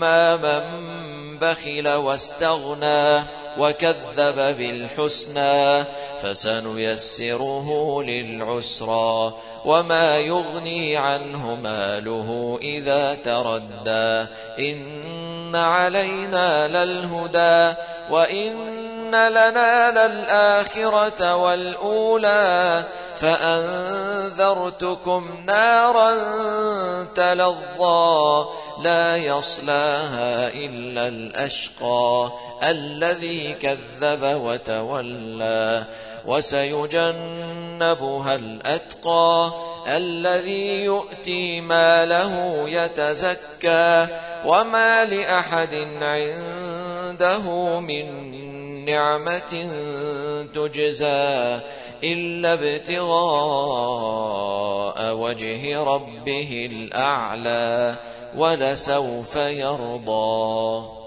من بخل واستغنى وكذب بالحسنى فسنيسره للعسرى وما يغني عنه ماله إذا تردى إن علينا للهدى وإن لنا للآخرة والأولى فأنذرتكم نارا تلظى لا يصلاها إلا الأشقى الذي كذب وتولى وسيجنبها الأتقى الذي يؤتي ماله يتزكى وما لأحد عنده من نعمة تجزى إلا ابتغاء وجه ربه الأعلى ولسوف يرضى